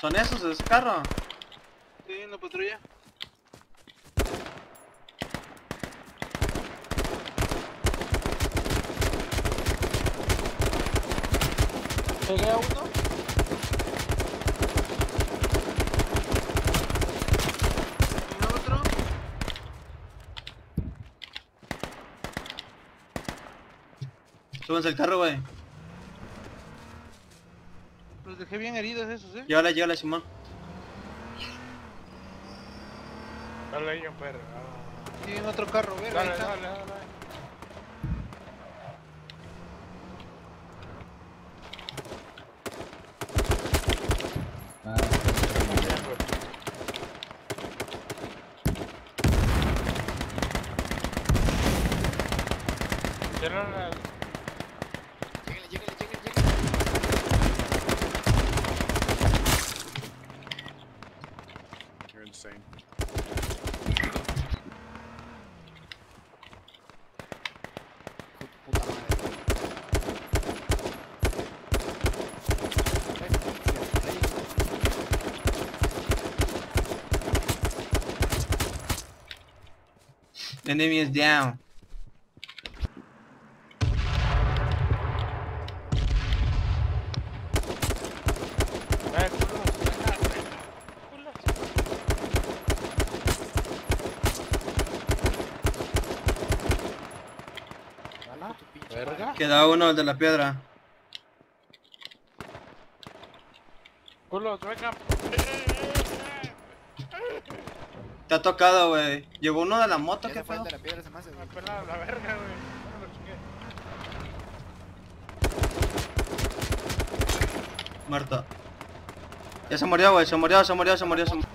¿Son esos de ese carro? Sí, en la patrulla. Pegué a uno. Otro. Súbanse al carro, güey. Dejé bien heridos esos, eh. Llévala, llévala, Simón. Dale ahí, perro. Sí, en otro carro, ver, ahí Dale, está. dale, dale. Ah, Bien, pues. Cierra la- Enemy is down. Queda uno, el de la piedra. Culos, venga. Te ha tocado, güey. Llegó uno de la moto, Ya ¿qué se fue el pedo? de la piedra, se me hace, Me güey. pela la verga, güey. No me lo chingué. Muerto. Ya se murió, güey. Se murió, se murió, se murió, se murió.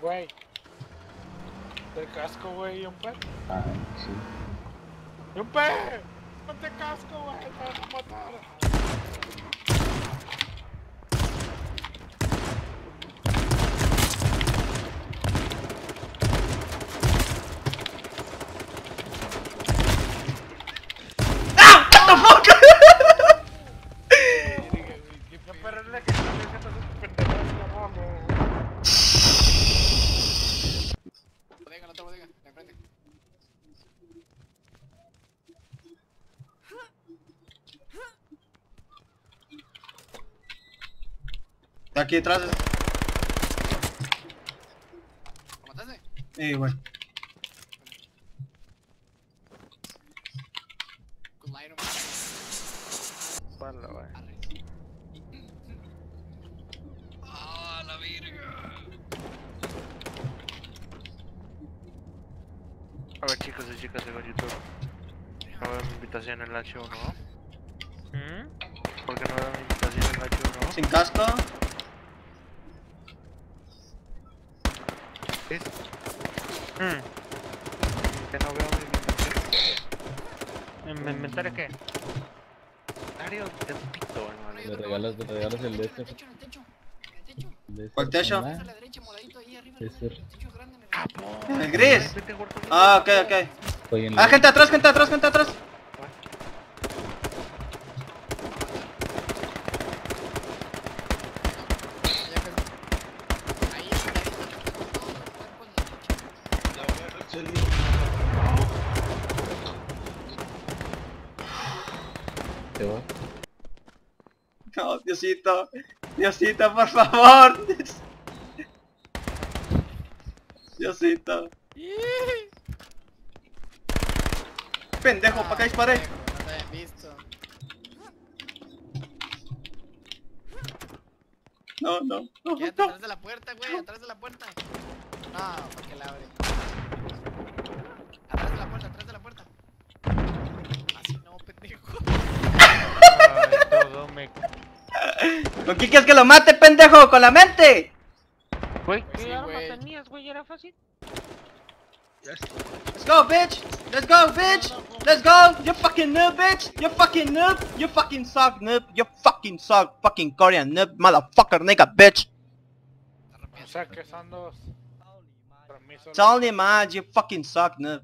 Güey. De casco, güey, Yumpe. ah, sí. ¡Yumpe! Ponte casco, güey, te van a matar. Está aquí atrás. ¿Lo mataste? Sí, güey. La Pala, güey. ¡Ah, la virga! A ver, chicos y chicas de YouTube. No veo mi invitación en el H1, ¿no? ¿Mm? ¿Por qué no veo mi invitación en el H1? Sin casco. ¿Es? Mm. Que no veo mi invitación. ¿En mi inventario qué? Inventario de pito, hermano. Le regalas, le regalas el de este. Este, ¿Cuál techo? El gris. Ah, ok, ok. Ah, gente atrás, gente atrás, gente atrás. Te va. No, Diosito. Diosito, por favor. Diosito. Pendejo, para acá disparé. No te habían visto. No, no. no, no. atrás de la puerta, güey, atrás de la puerta. No, ¿para qué la abre? Atrás de la puerta, atrás de la puerta. Así no, pendejo. Ay, todo me... ¿Con quién quieres que lo mate, pendejo? ¿Con la mente? Güey, Pues ¿qué sí, güey. tenías, güey? ¿Era fácil? Let's go, bitch! Let's go, bitch! Let's go! You fucking noob, bitch! You fucking noob! You fucking suck, noob! You fucking suck, fucking Korean noob, motherfucker, nigga, bitch! O sea que son dos. Man, you fucking suck, noob.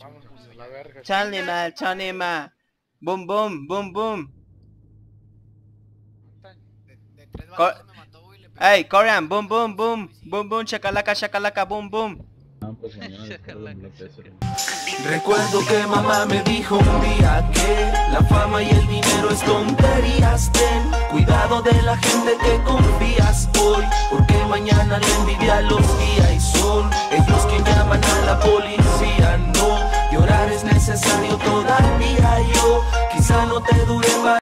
Vamos la verga. Him, man, man. Boom, boom, boom, boom. De, de tres Co- balas me mató, güey. le pegué. Hey, Korean, boom, boom, boom. Boom, boom, shakalaka, shakalaka, boom, boom. Ah, pues PC. Recuerdo que mamá me dijo un día que la fama y el dinero es tonterías. Ten cuidado de la gente que confías hoy, porque mañana la envidia los guía y son ellos quien llaman a la policía.